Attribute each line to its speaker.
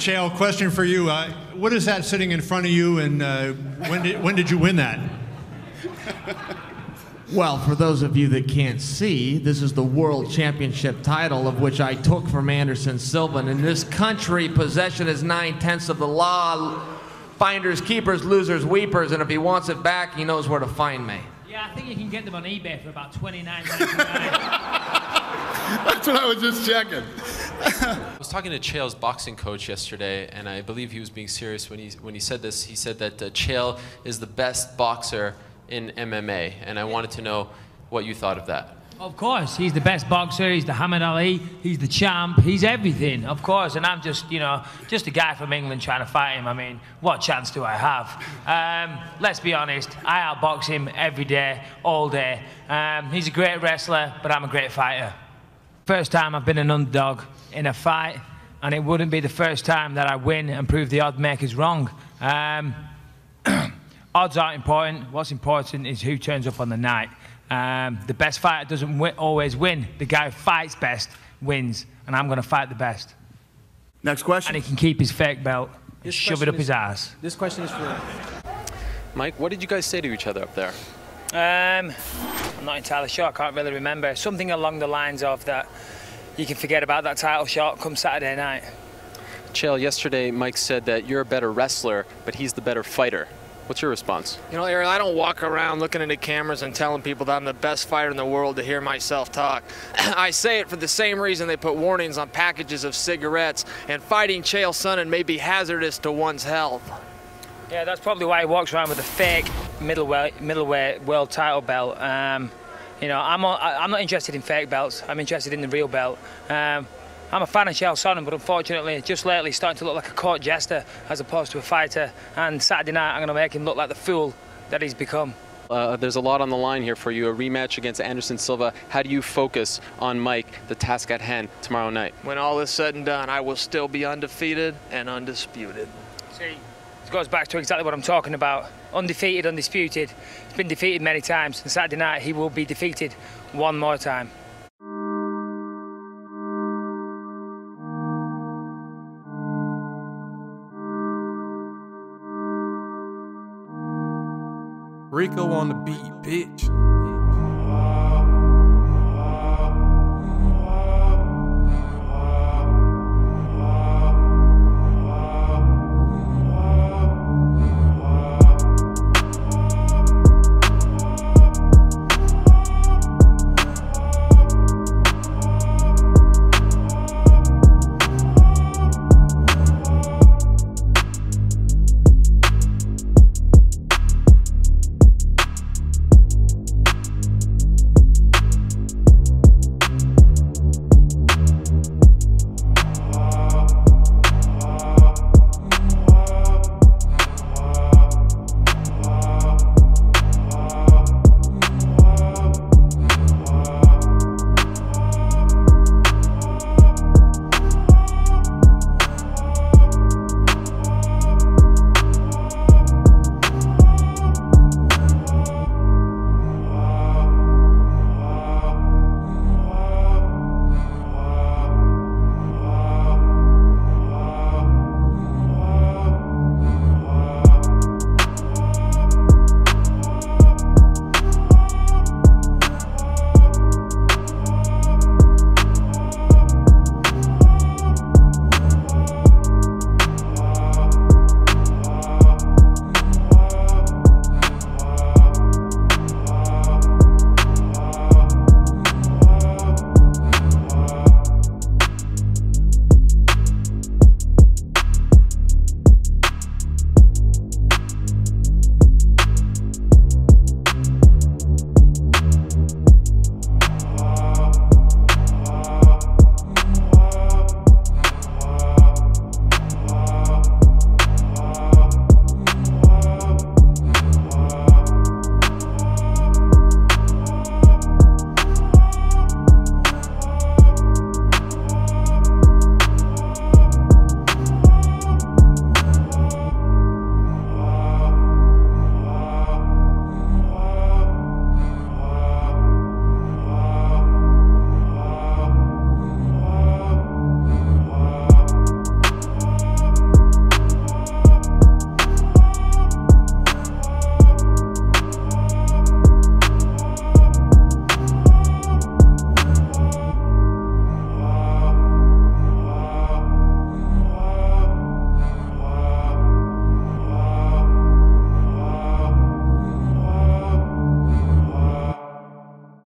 Speaker 1: Chael, question for you. Uh, what is that sitting in front of you, and uh, when, did, when did you win that?
Speaker 2: Well, for those of you that can't see, this is the World Championship title of which I took from Anderson Silva. And in this country, possession is nine tenths of the law. Finders, keepers, losers, weepers. And if he wants it back, he knows where to find me.
Speaker 3: Yeah, I think you can get them on eBay for about twenty nine
Speaker 4: That's what I was just checking.
Speaker 5: I was talking to Chael's boxing coach yesterday, and I believe he was being serious when he, when he said this. He said that uh, Chael is the best boxer in MMA, and I wanted to know what you thought of that.
Speaker 3: Of course, he's the best boxer. He's the Muhammad Ali. He's the champ. He's everything, of course. And I'm just, you know, just a guy from England trying to fight him. I mean, what chance do I have? Um, let's be honest. I outbox him every day, all day. Um, he's a great wrestler, but I'm a great fighter. First time I've been an underdog in a fight, and it wouldn't be the first time that I win and prove the odd makers wrong. Um, odds aren't important. What's important is who turns up on the night. Um, the best fighter doesn't wi- always win. The guy who fights best wins, and I'm going to fight the best.
Speaker 4: Next question.
Speaker 3: And he can keep his fake belt and shove it up
Speaker 6: is-
Speaker 3: his ass.
Speaker 6: This question is for.
Speaker 5: Mike, what did you guys say to each other up there?
Speaker 3: Um, I'm not entirely sure. I can't really remember. Something along the lines of that you can forget about that title shot come Saturday night.
Speaker 5: Chael, yesterday Mike said that you're a better wrestler, but he's the better fighter. What's your response?
Speaker 7: You know, Aaron, I don't walk around looking into cameras and telling people that I'm the best fighter in the world to hear myself talk. I say it for the same reason they put warnings on packages of cigarettes, and fighting Chael Sonnen may be hazardous to one's health.
Speaker 3: Yeah, that's probably why he walks around with a fake middleweight, middleweight world title belt. Um, you know, I'm, all- I- I'm not interested in fake belts. I'm interested in the real belt. Um, I'm a fan of Chael Sonnen, but unfortunately, just lately, starting to look like a court jester as opposed to a fighter. And Saturday night, I'm going to make him look like the fool that he's become.
Speaker 5: Uh, there's a lot on the line here for you. A rematch against Anderson Silva. How do you focus on Mike, the task at hand, tomorrow night?
Speaker 7: When all is said and done, I will still be undefeated and undisputed.
Speaker 3: See, it goes back to exactly what I'm talking about. Undefeated, undisputed. He's been defeated many times. And Saturday night, he will be defeated one more time.
Speaker 8: Rico on the beat, bitch.